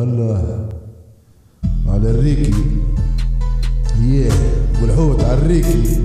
هلا. على الريكي. ياه والحوت على الريكي.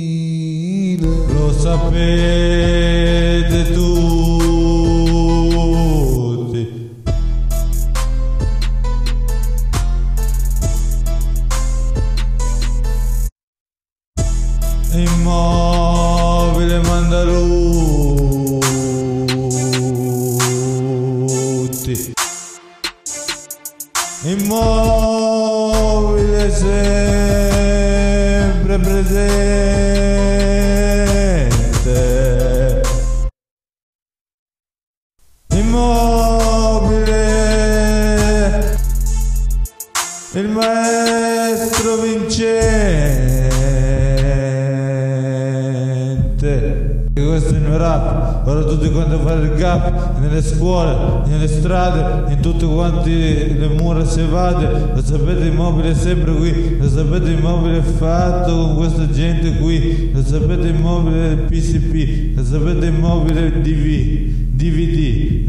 fine. Lo sapete tutti. Immobile mandaluti. Immobile sempre presente. Immobile. Il maestro vincente. E Questo è il mio rap. Ora tutti quanti a fare il gap nelle scuole, nelle strade, in tutte quanti le mura se vade. Lo sapete immobile è sempre qui. Lo sapete immobile è fatto con questa gente qui. Lo sapete immobile è PCP. Lo sapete immobile è DV, DVD.